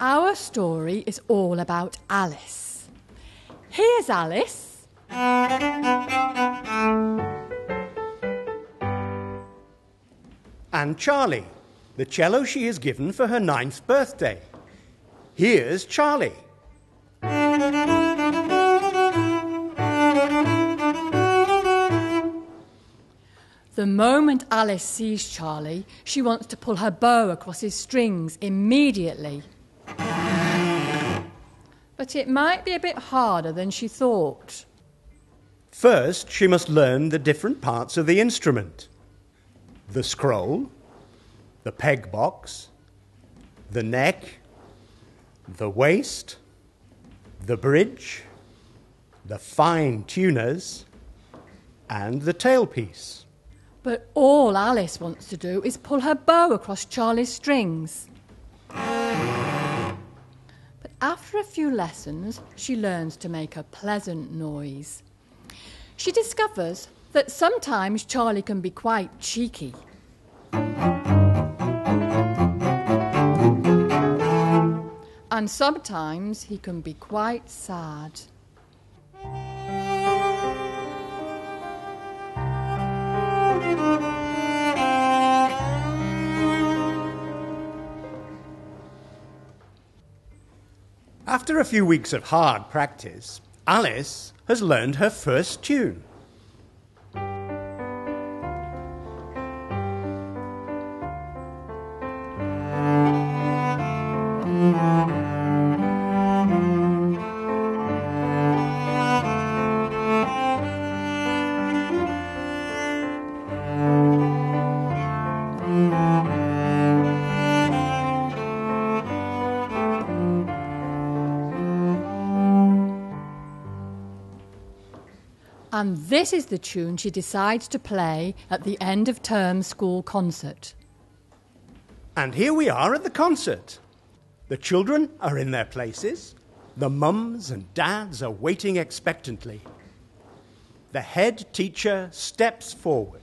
Our story is all about Alice. Here's Alice. And Charlie, the cello she is given for her ninth birthday. Here's Charlie. The moment Alice sees Charlie, she wants to pull her bow across his strings immediately. But it might be a bit harder than she thought. First, she must learn the different parts of the instrument the scroll, the peg box, the neck, the waist, the bridge, the fine tuners, and the tailpiece. But all Alice wants to do is pull her bow across Charlie's strings. After a few lessons, she learns to make a pleasant noise. She discovers that sometimes Charlie can be quite cheeky. And sometimes he can be quite sad. After a few weeks of hard practice, Alice has learned her first tune. This is the tune she decides to play at the end of term school concert. And here we are at the concert. The children are in their places. The mums and dads are waiting expectantly. The head teacher steps forward.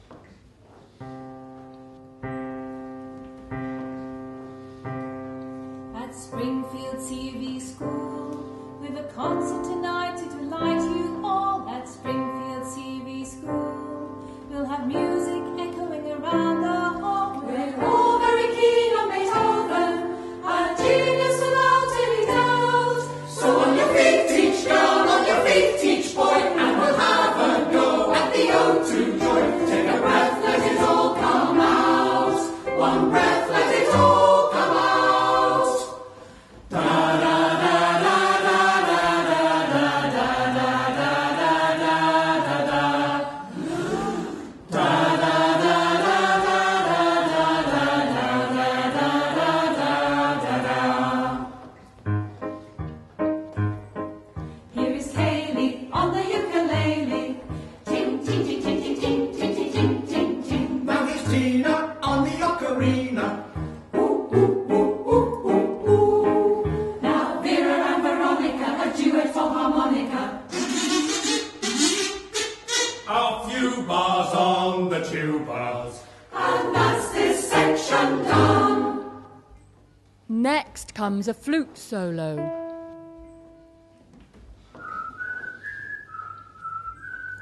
Solo.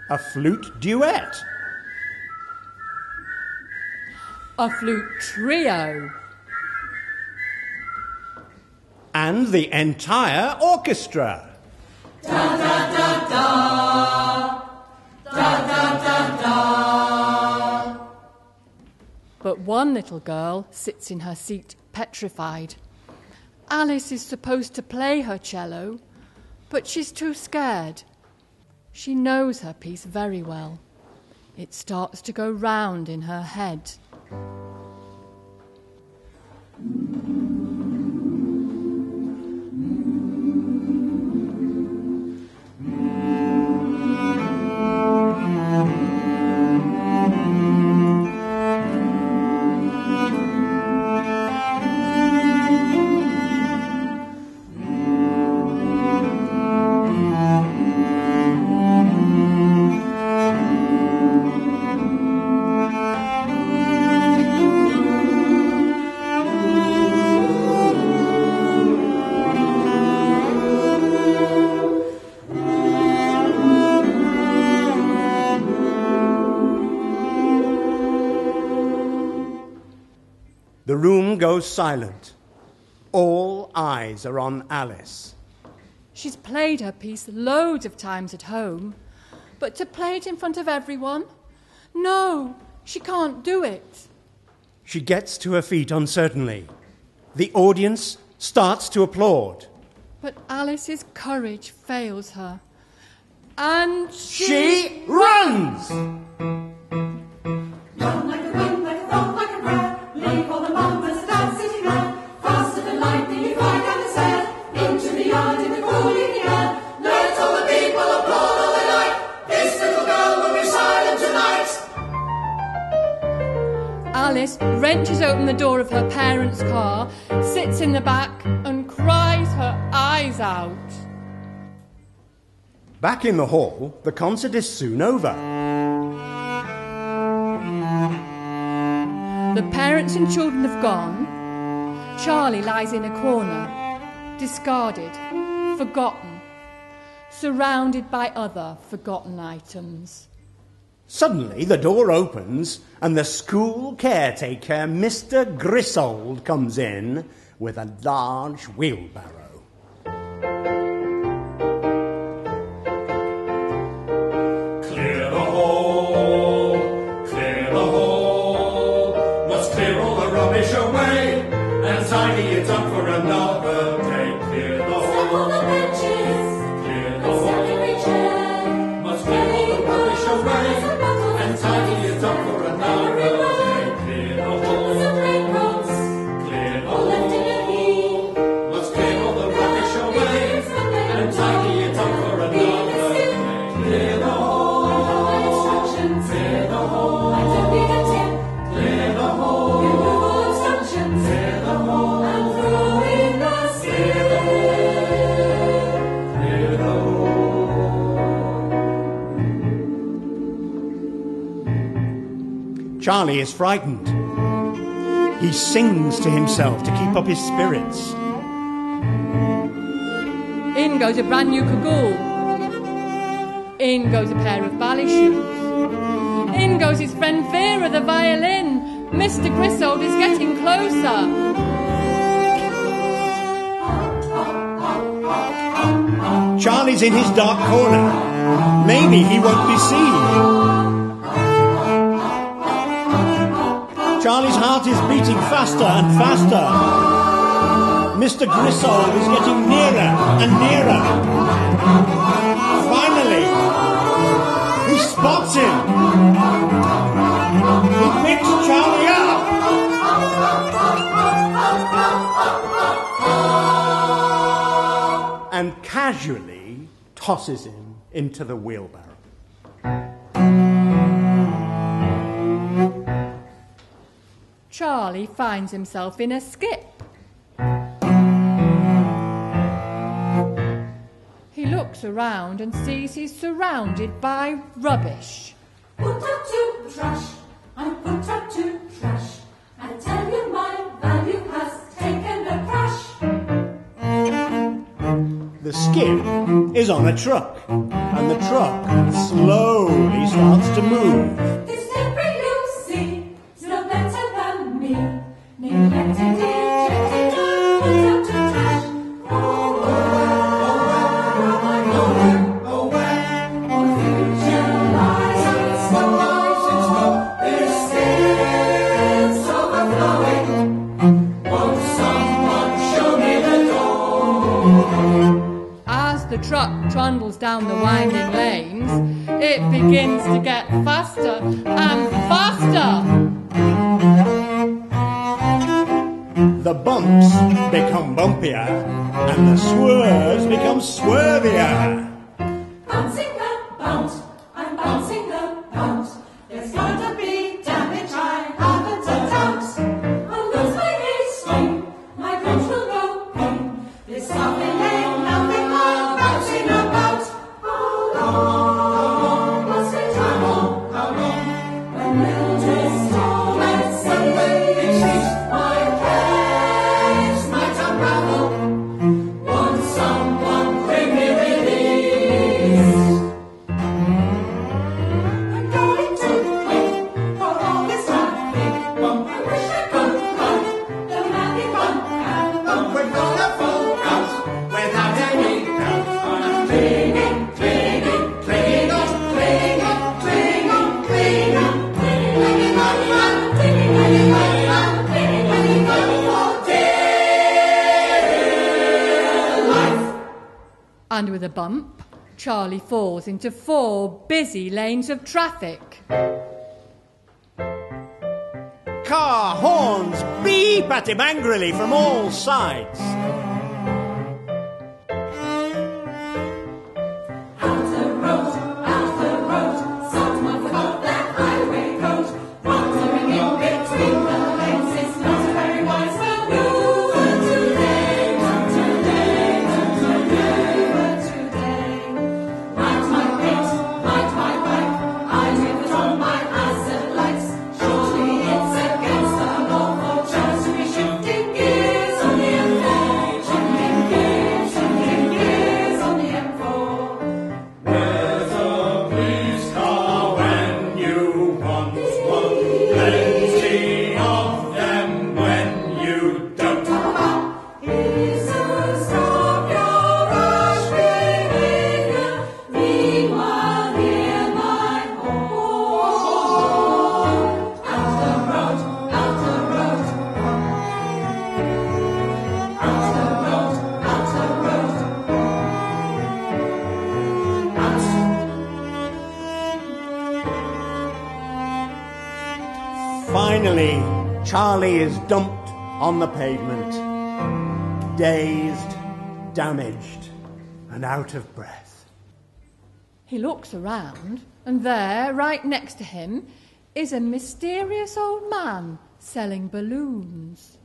A flute duet. A flute trio. And the entire orchestra. But one little girl sits in her seat petrified. Alice is supposed to play her cello, but she's too scared. She knows her piece very well. It starts to go round in her head. Silent. All eyes are on Alice. She's played her piece loads of times at home, but to play it in front of everyone? No, she can't do it. She gets to her feet uncertainly. The audience starts to applaud. But Alice's courage fails her. And she. She runs! Run like Alice wrenches open the door of her parents' car, sits in the back, and cries her eyes out. Back in the hall, the concert is soon over. The parents and children have gone. Charlie lies in a corner, discarded, forgotten, surrounded by other forgotten items. Suddenly, the door opens and the school caretaker, Mr. Griswold, comes in with a large wheelbarrow. Charlie is frightened. He sings to himself to keep up his spirits. In goes a brand new cagoule. In goes a pair of ballet shoes. In goes his friend Vera, the violin. Mr. Griswold is getting closer. Charlie's in his dark corner. Maybe he won't be seen. Charlie's heart is beating faster and faster. Mr. Griswold is getting nearer and nearer. Finally, he spots him. He picks Charlie up. And casually tosses him into the wheelbarrow. Charlie finds himself in a skip. He looks around and sees he's surrounded by rubbish. Put up to trash, I'm put up to trash. I tell you my value has taken a crash. The skip is on a truck, and the truck slowly starts to move. As the truck trundles down the winding lanes, it begins to get faster and faster. The bumps become bumpier, and the swerves become swervier. And with a bump, Charlie falls into four busy lanes of traffic. Car horns beep at him angrily from all sides. Charlie is dumped on the pavement, dazed, damaged, and out of breath. He looks around, and there, right next to him, is a mysterious old man selling balloons.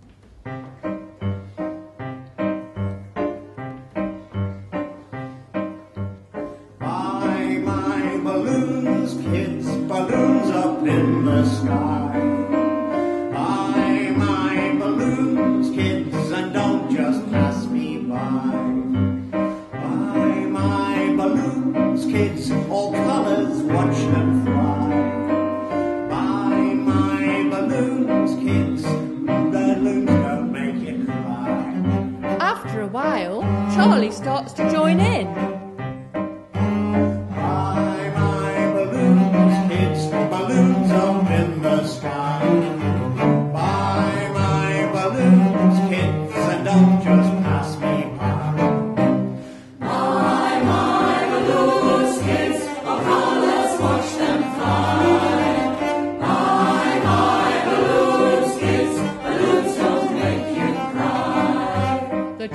Buy my balloons, kids, balloons up in the sky. Charlie starts to join in.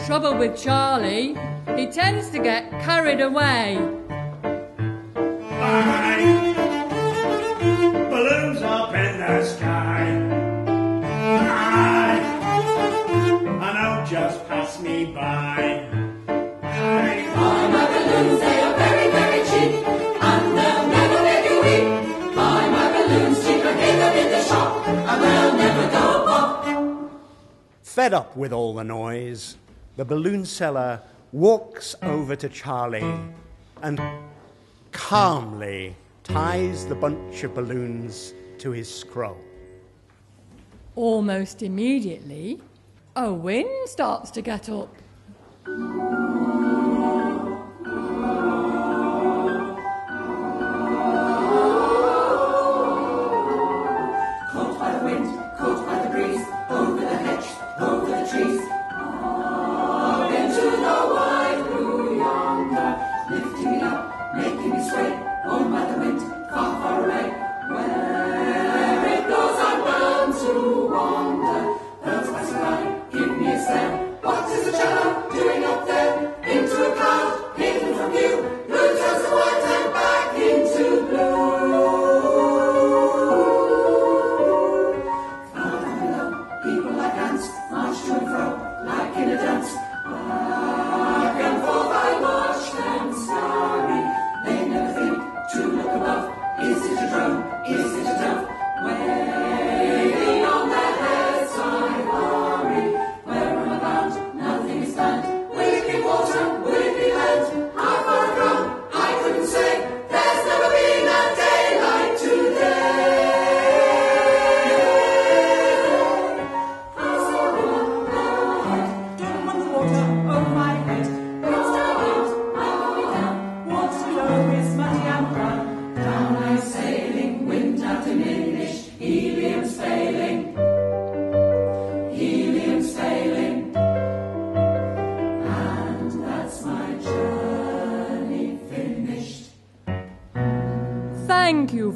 Trouble with Charlie, he tends to get carried away. Buy balloons up in the sky. Buy, and don't just pass me by. Aye. All my balloons, they are very, very cheap. And they'll never make you weep. Buy, my balloons cheaper here in the shop. And they'll never go up. Fed up with all the noise, the balloon seller walks over to Charlie and calmly ties the bunch of balloons to his scroll. Almost immediately, a wind starts to get up.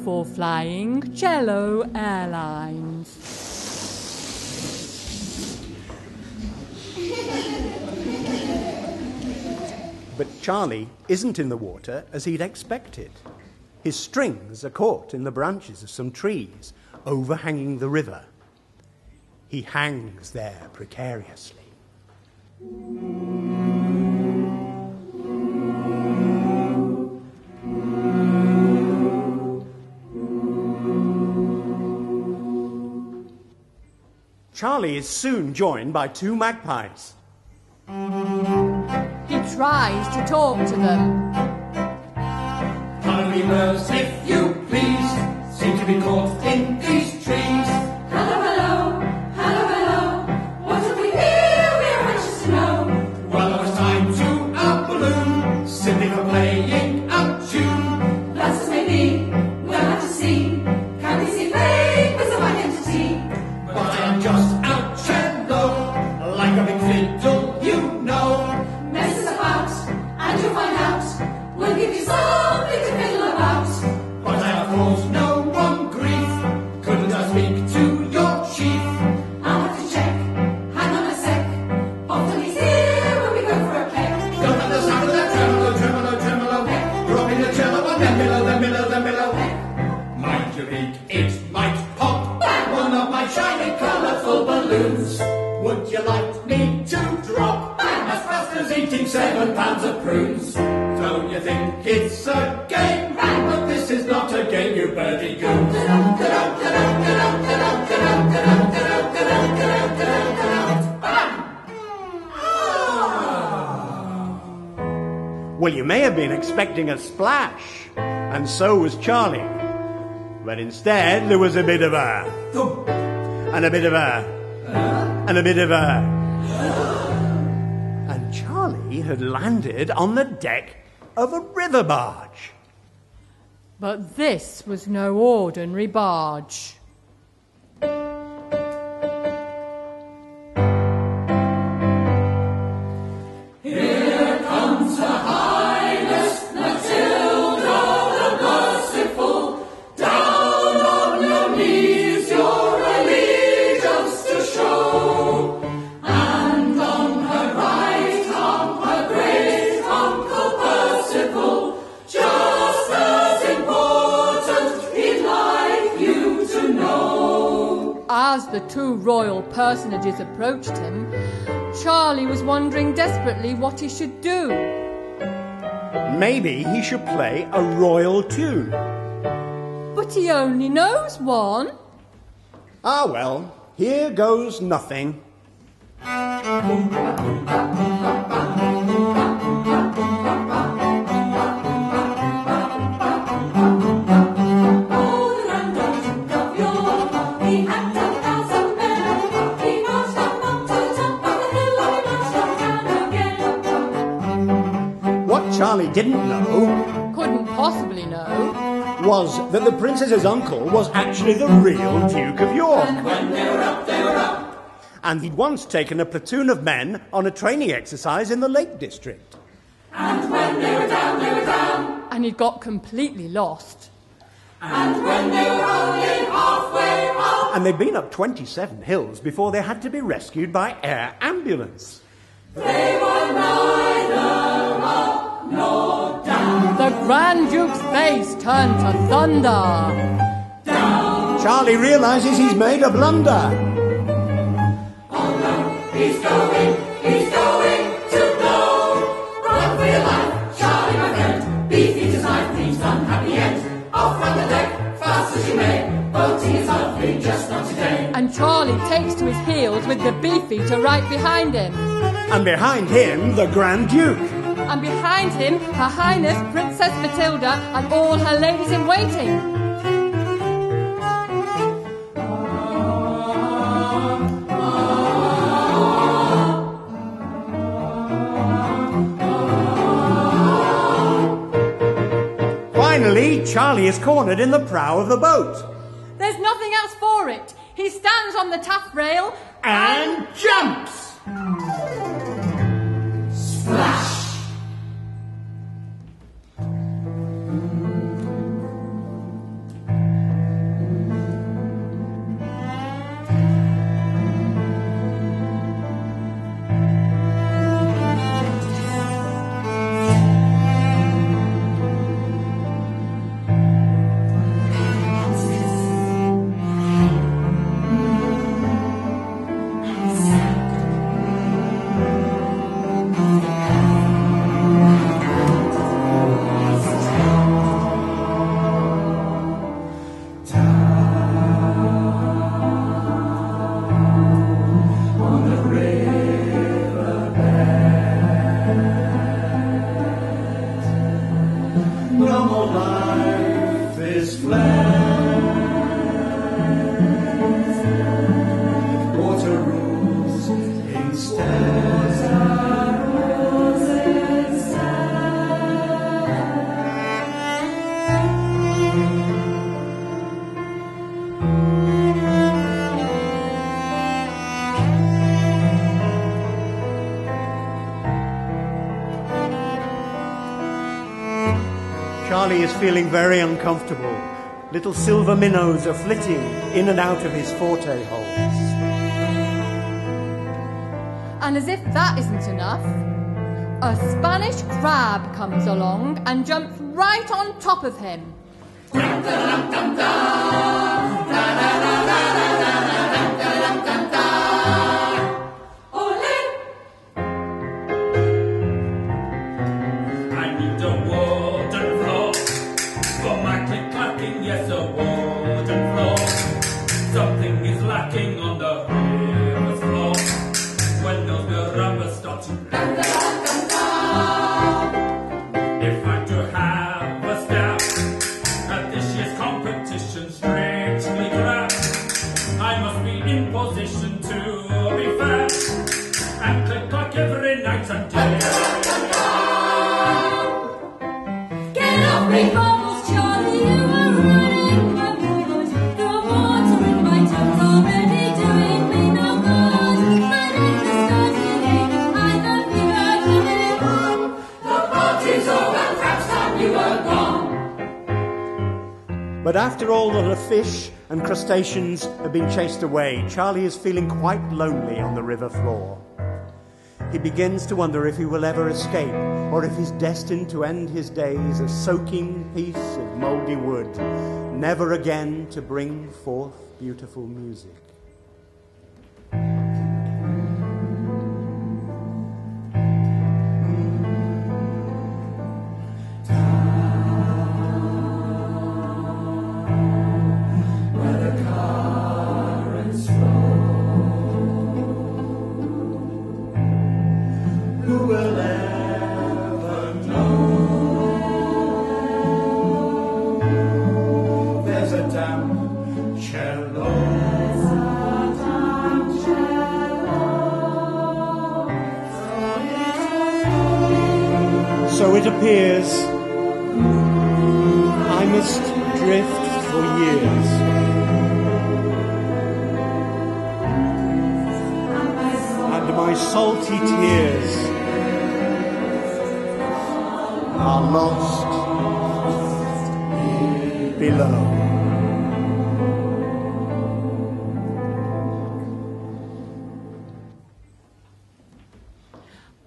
For flying Cello Airlines. But Charlie isn't in the water as he'd expected. His strings are caught in the branches of some trees overhanging the river. He hangs there precariously. Charlie is soon joined by two magpies. He tries to talk to them. Cuddly birds, if you please, seem to be caught in Well, you may have been expecting a splash, and so was Charlie. But instead, there was a bit of a. And a bit of a. And a bit of a. And Charlie had landed on the deck of a river barge. But this was no ordinary barge. The two royal personages approached him, Charlie was wondering desperately what he should do. Maybe he should play a royal tune. But he only knows one. Ah, well, here goes nothing. Charlie didn't know Couldn't possibly know. was that the princess's uncle was actually the real Duke of York. And When they were up, they were up. And he'd once taken a platoon of men on a training exercise in the Lake District. And when they were down, they were down. And he'd got completely lost. And when they were only halfway up, And they'd been up 27 hills before they had to be rescued by air ambulance. they were neither up nor down. The Grand Duke's face turned to thunder. Charlie realizes he's made a blunder. He's going, he's going to blow. Run for your life, Charlie, my friend. Beat me to knife, unhappy end. Off from the deck, fast as you may. Boating is lovely, just not today. And Charlie takes to his heels with the beefeater right behind him. And behind him, the Grand Duke. And behind him, Her Highness Princess Matilda and all her ladies in waiting. Finally, Charlie is cornered in the prow of the boat. There's nothing else for it. He stands on the taffrail And jumps! is feeling very uncomfortable. Little silver minnows are flitting in and out of his forte holes. And as if that isn't enough, a Spanish crab comes along and jumps right on top of him. stations have been chased away, Charlie is feeling quite lonely on the river floor. He begins to wonder if he will ever escape, or if he's destined to end his days a soaking piece of mouldy wood, never again to bring forth beautiful music.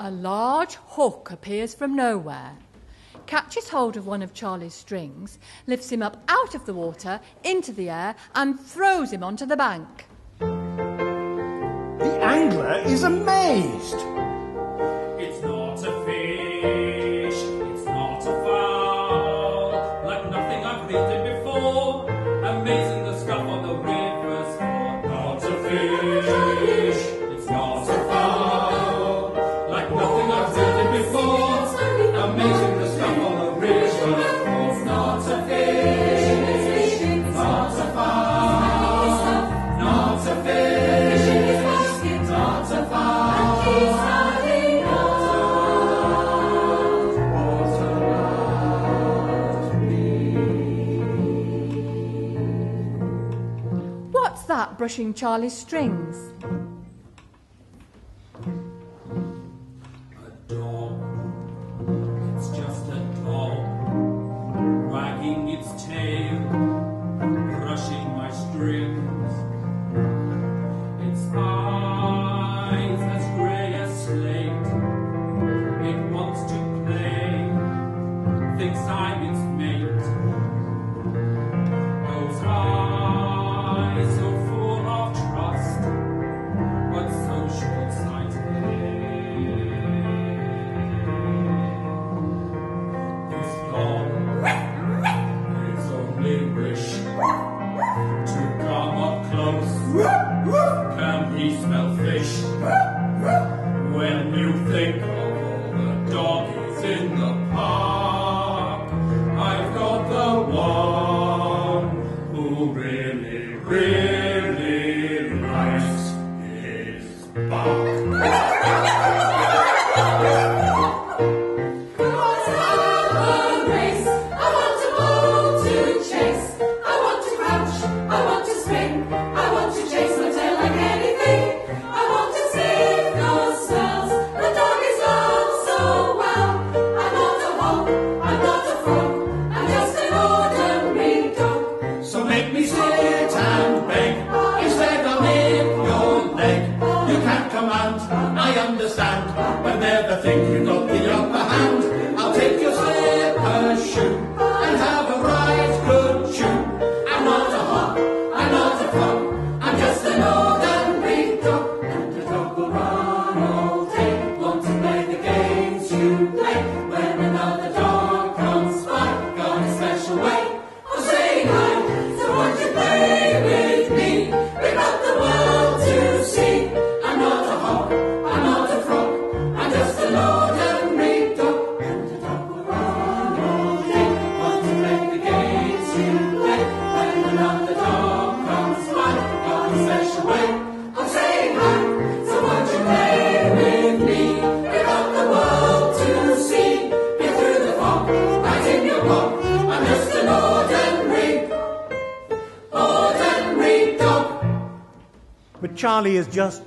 A large hook appears from nowhere, catches hold of one of Charlie's strings, lifts him up out of the water, into the air, and throws him onto the bank. The angler is amazed. brushing Charlie's string.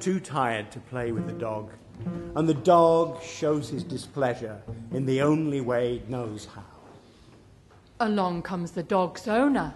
too tired to play with the dog, and the dog shows his displeasure in the only way it knows how. Along comes the dog's owner.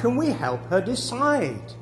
can we help her decide?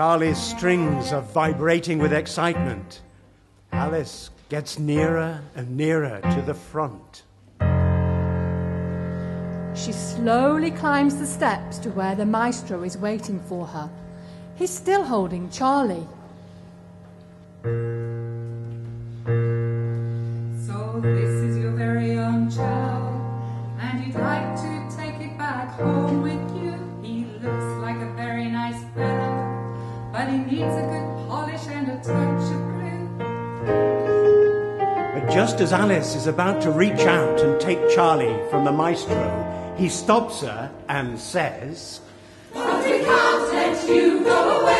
Charlie's strings are vibrating with excitement. Alice gets nearer and nearer to the front. She slowly climbs the steps to where the maestro is waiting for her. He's still holding Charlie. So this is your very own child, and you'd like to take it back home but he needs a good polish and a touch of glue. But just as Alice is about to reach out and take Charlie from the maestro, he stops her and says, But we can't let you go away